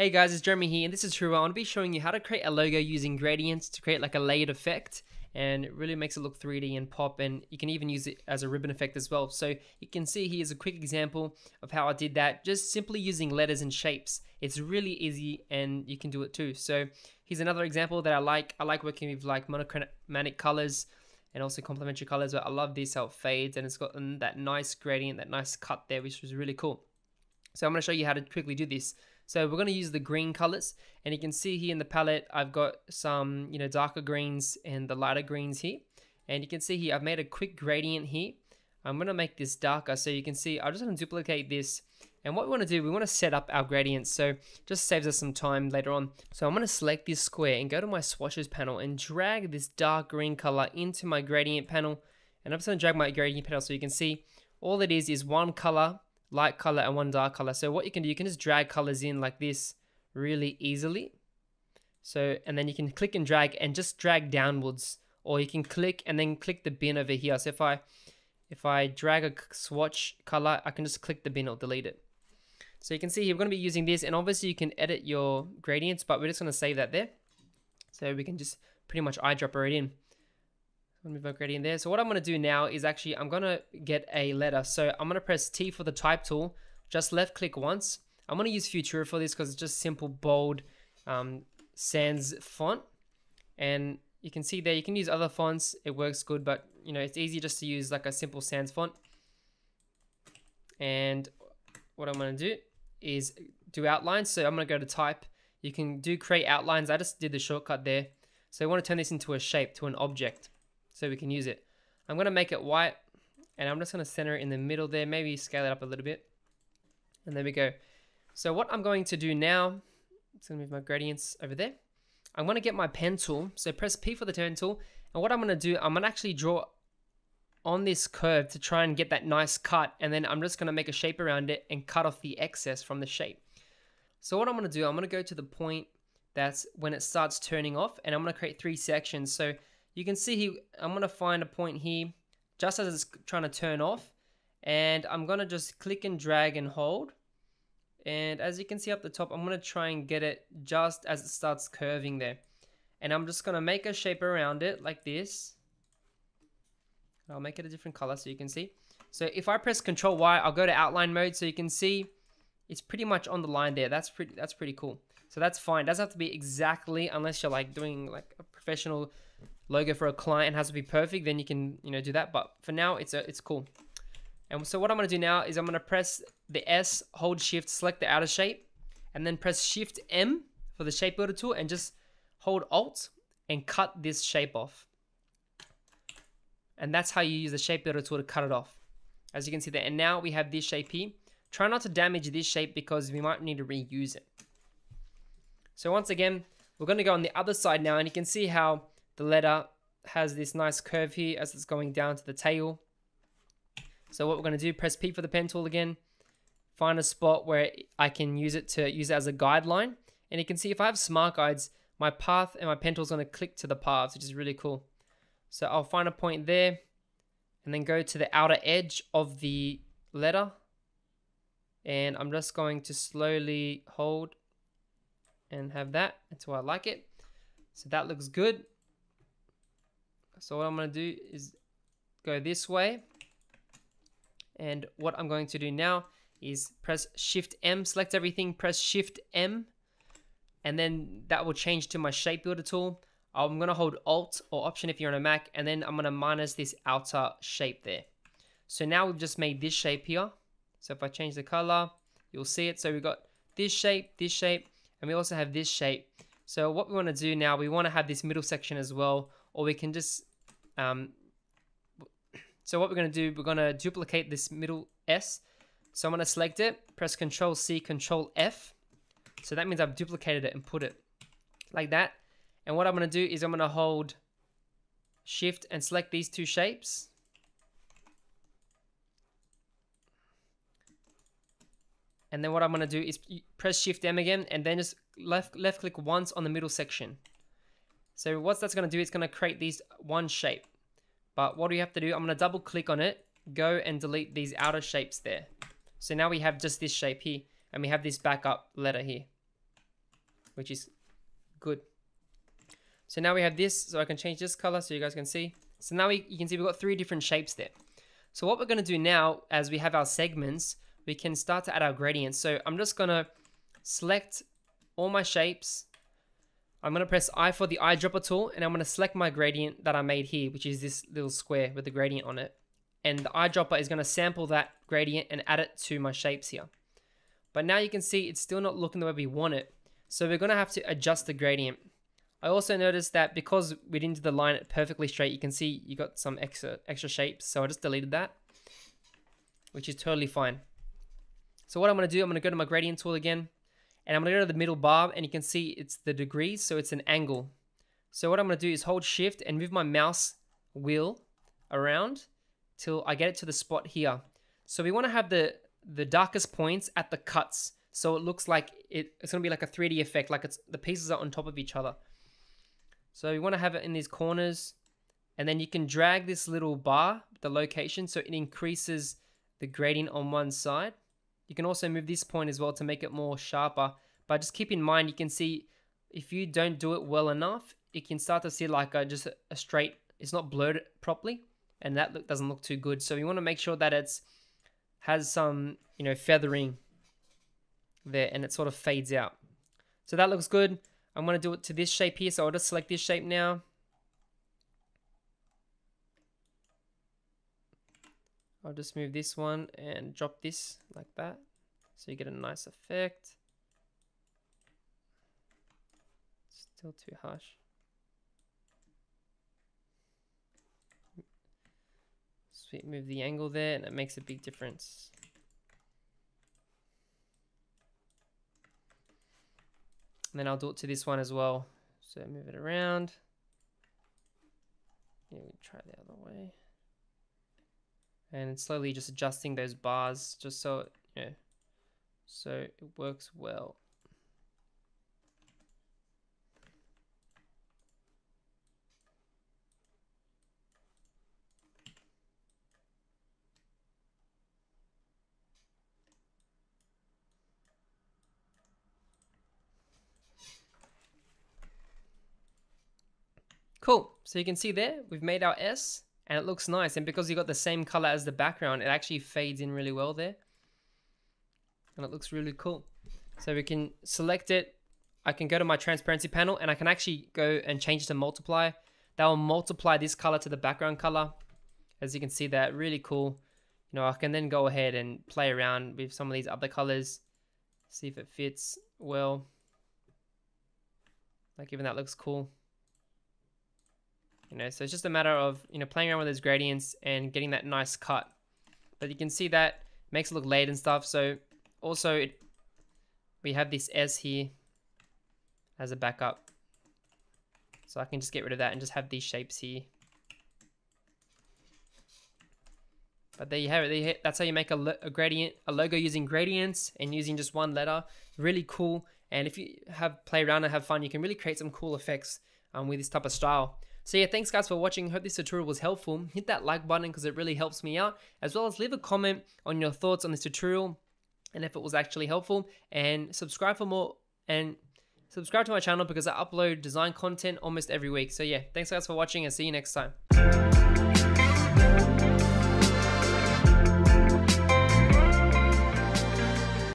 Hey guys, it's Jeremy here, and this is True. I want to be showing you how to create a logo using gradients to create like a layered effect, and it really makes it look 3D and pop, and you can even use it as a ribbon effect as well. So you can see here's a quick example of how I did that, just simply using letters and shapes. It's really easy, and you can do it too. So here's another example that I like. I like working with like monochromatic colors and also complementary colors, but I love this how it fades, and it's got that nice gradient, that nice cut there, which was really cool. So I'm going to show you how to quickly do this. So we're going to use the green colors and you can see here in the palette I've got some you know darker greens and the lighter greens here and you can see here I've made a quick gradient here. I'm going to make this darker so you can see I'm just going to duplicate this and what we want to do we want to set up our gradients so just saves us some time later on. So I'm going to select this square and go to my swatches panel and drag this dark green color into my gradient panel and I'm just going to drag my gradient panel so you can see all it is is one color light color and one dark color. So what you can do, you can just drag colors in like this really easily. So, and then you can click and drag and just drag downwards or you can click and then click the bin over here. So if I, if I drag a swatch color, I can just click the bin or delete it. So you can see here, we're going to be using this and obviously you can edit your gradients, but we're just going to save that there. So we can just pretty much eyedropper it in. Me move my gradient there. So what I'm going to do now is actually I'm going to get a letter. So I'm going to press T for the type tool. Just left click once. I'm going to use Futura for this because it's just simple, bold, um, sans font. And you can see there, you can use other fonts. It works good, but you know, it's easy just to use like a simple sans font. And what I'm going to do is do outlines. So I'm going to go to type. You can do create outlines. I just did the shortcut there. So I want to turn this into a shape, to an object so we can use it. I'm to make it white and I'm just to center it in the middle there, maybe scale it up a little bit. And there we go. So what I'm going to do now, going to move my gradients over there. I'm to get my pen tool. So press P for the pen tool. And what I'm to do, I'm to actually draw on this curve to try and get that nice cut. And then I'm just to make a shape around it and cut off the excess from the shape. So what I'm to do, I'm to go to the point that's when it starts turning off and I'm to create three sections. So you can see here, I'm going to find a point here just as it's trying to turn off. And I'm going to just click and drag and hold. And as you can see up the top, I'm going to try and get it just as it starts curving there. And I'm just going to make a shape around it like this. I'll make it a different color so you can see. So if I press Control Y, I'll go to outline mode so you can see it's pretty much on the line there. That's pretty that's pretty cool. So that's fine. It doesn't have to be exactly unless you're like doing like a professional logo for a client has to be perfect, then you can, you know, do that. But for now, it's a, it's cool. And so what I'm going to do now is I'm going to press the S, hold shift, select the outer shape, and then press shift M for the shape builder tool and just hold alt and cut this shape off. And that's how you use the shape builder tool to cut it off. As you can see there. And now we have this shape here. Try not to damage this shape because we might need to reuse it. So once again, we're going to go on the other side now and you can see how the letter has this nice curve here as it's going down to the tail. So what we're going to do, press P for the pen tool again, find a spot where I can use it to use it as a guideline. And you can see if I have smart guides, my path and my pen tool is going to click to the paths, which is really cool. So I'll find a point there and then go to the outer edge of the letter. And I'm just going to slowly hold and have that until I like it. So that looks good. So what I'm going to do is go this way. And what I'm going to do now is press Shift M, select everything, press Shift M, and then that will change to my shape builder tool. I'm going to hold Alt or Option if you're on a Mac, and then I'm going to minus this outer shape there. So now we've just made this shape here. So if I change the color, you'll see it. So we've got this shape, this shape, and we also have this shape. So what we want to do now, we want to have this middle section as well, or we can just um, so what we're going to do, we're going to duplicate this middle S. So I'm going to select it, press Control C, Control F. So that means I've duplicated it and put it like that. And what I'm going to do is I'm going to hold Shift and select these two shapes. And then what I'm going to do is press Shift M again and then just left left click once on the middle section. So what that's going to do, it's going to create these one shape. But what do you have to do? I'm going to double click on it, go and delete these outer shapes there. So now we have just this shape here, and we have this backup letter here. which is good. So now we have this, so I can change this color so you guys can see. So now we, you can see we've got three different shapes there. So what we're gonna do now, as we have our segments, we can start to add our gradients. So I'm just gonna select all my shapes. I'm gonna press I for the eyedropper tool, and I'm gonna select my gradient that I made here, which is this little square with the gradient on it. And the eyedropper is gonna sample that gradient and add it to my shapes here. But now you can see it's still not looking the way we want it. So we're gonna have to adjust the gradient. I also noticed that because we didn't do the line perfectly straight, you can see you got some extra extra shapes. So I just deleted that, which is totally fine. So what I'm gonna do, I'm gonna go to my gradient tool again, and I'm gonna go to the middle bar, and you can see it's the degrees, so it's an angle. So what I'm gonna do is hold shift and move my mouse wheel around till I get it to the spot here. So we wanna have the, the darkest points at the cuts. So it looks like it, it's gonna be like a 3D effect, like it's the pieces are on top of each other. So want to have it in these corners and then you can drag this little bar, the location, so it increases the gradient on one side. You can also move this point as well to make it more sharper. But just keep in mind, you can see if you don't do it well enough, it can start to see like a, just a straight, it's not blurred properly. And that look, doesn't look too good. So you want to make sure that it's has some, you know, feathering there and it sort of fades out. So that looks good. I'm going to do it to this shape here. So I'll just select this shape now. I'll just move this one and drop this like that. So you get a nice effect. Still too harsh. Sweet, move the angle there and it makes a big difference. And then I'll do it to this one as well. So move it around. Yeah, we try the other way. And slowly just adjusting those bars just so, you know, so it works well. Cool. So you can see there, we've made our S and it looks nice. And because you got the same color as the background, it actually fades in really well there. And it looks really cool. So we can select it. I can go to my transparency panel and I can actually go and change to multiply. That will multiply this color to the background color. As you can see that, really cool. You know, I can then go ahead and play around with some of these other colors. See if it fits well. Like even that looks cool. You know, so it's just a matter of, you know, playing around with those gradients and getting that nice cut. But you can see that makes it look laid and stuff. So also it, we have this S here as a backup. So I can just get rid of that and just have these shapes here. But there you have it. That's how you make a, a, gradient, a logo using gradients and using just one letter. Really cool. And if you have play around and have fun, you can really create some cool effects um, with this type of style. So yeah, thanks guys for watching. Hope this tutorial was helpful. Hit that like button because it really helps me out. As well as leave a comment on your thoughts on this tutorial and if it was actually helpful. And subscribe for more and subscribe to my channel because I upload design content almost every week. So yeah, thanks guys for watching and see you next time.